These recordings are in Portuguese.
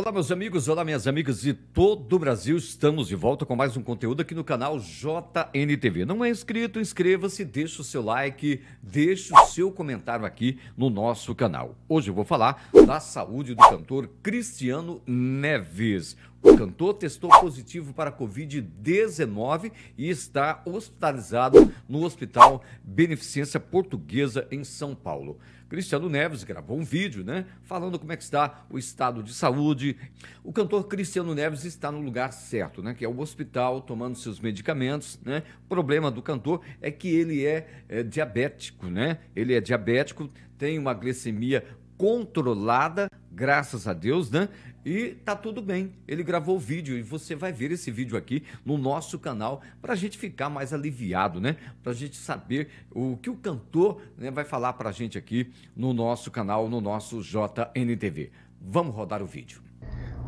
Olá, meus amigos, olá, minhas amigas de todo o Brasil. Estamos de volta com mais um conteúdo aqui no canal JNTV. Não é inscrito? Inscreva-se, deixe o seu like, deixe o seu comentário aqui no nosso canal. Hoje eu vou falar da saúde do cantor Cristiano Neves. O cantor testou positivo para a Covid-19 e está hospitalizado no Hospital Beneficência Portuguesa em São Paulo. Cristiano Neves gravou um vídeo, né, falando como é que está o estado de saúde. O cantor Cristiano Neves está no lugar certo, né, que é o hospital, tomando seus medicamentos, né. O problema do cantor é que ele é, é diabético, né? Ele é diabético, tem uma glicemia controlada, graças a Deus, né? E tá tudo bem. Ele gravou o vídeo e você vai ver esse vídeo aqui no nosso canal para a gente ficar mais aliviado, né? Para a gente saber o que o cantor né, vai falar para a gente aqui no nosso canal, no nosso JNTV. Vamos rodar o vídeo.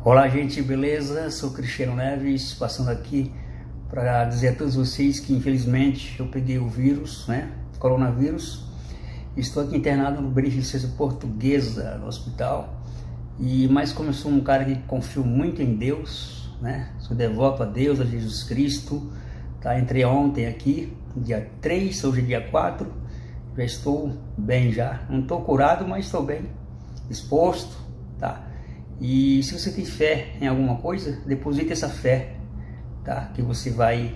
Olá, gente, beleza? Sou Cristiano Neves, passando aqui para dizer a todos vocês que infelizmente eu peguei o vírus, né? Coronavírus Estou aqui internado no Beneficência Portuguesa, no hospital. E mas como eu sou um cara que confio muito em Deus, né? Sou devoto a Deus, a Jesus Cristo. Tá? Entrei ontem aqui, dia 3, hoje é dia 4. Já estou bem já. Não estou curado, mas estou bem. Exposto, tá? E se você tem fé em alguma coisa, deposite essa fé, tá? Que você vai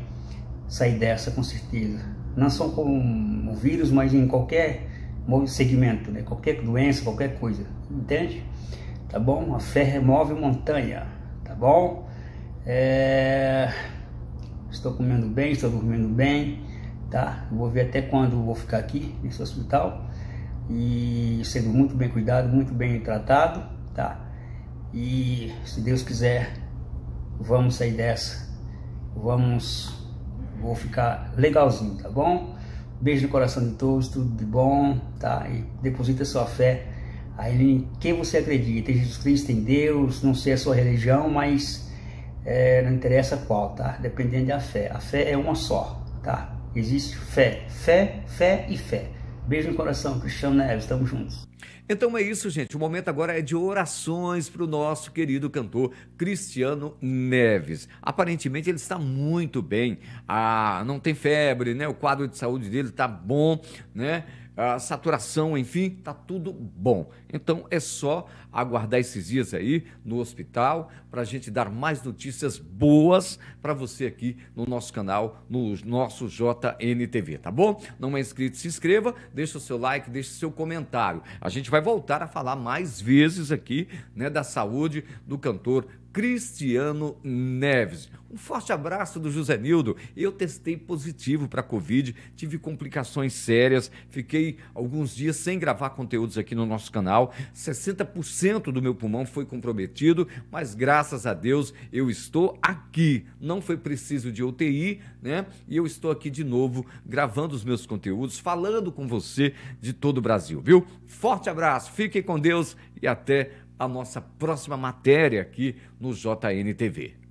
sair dessa com certeza. Não só com o vírus, mas em qualquer segmento, né? qualquer doença, qualquer coisa, entende? Tá bom? A fé remove montanha, tá bom? É... Estou comendo bem, estou dormindo bem, tá? Vou ver até quando vou ficar aqui nesse hospital e sendo muito bem cuidado, muito bem tratado, tá? E se Deus quiser, vamos sair dessa, vamos, vou ficar legalzinho, tá bom? Beijo no coração de todos, tudo de bom, tá? E deposita sua fé aí em quem você acredita, em Jesus Cristo, em Deus, não sei a sua religião, mas é, não interessa qual, tá? Dependendo da fé. A fé é uma só, tá? Existe fé, fé, fé e fé. Beijo no coração, Cristiano Neves, estamos juntos. Então é isso, gente. O momento agora é de orações para o nosso querido cantor Cristiano Neves. Aparentemente ele está muito bem. Ah, não tem febre, né? O quadro de saúde dele está bom, né? A saturação, enfim, tá tudo bom. Então é só aguardar esses dias aí no hospital para a gente dar mais notícias boas para você aqui no nosso canal, no nosso JNTV, tá bom? Não é inscrito, se inscreva, deixa o seu like, deixa o seu comentário. A gente vai voltar a falar mais vezes aqui, né, da saúde do cantor Cristiano Neves. Um forte abraço do José Nildo. Eu testei positivo para Covid, tive complicações sérias, fiquei alguns dias sem gravar conteúdos aqui no nosso canal. 60% do meu pulmão foi comprometido, mas graças a Deus eu estou aqui. Não foi preciso de UTI, né? E eu estou aqui de novo gravando os meus conteúdos, falando com você de todo o Brasil, viu? Forte abraço, fiquem com Deus e até a nossa próxima matéria aqui no JNTV.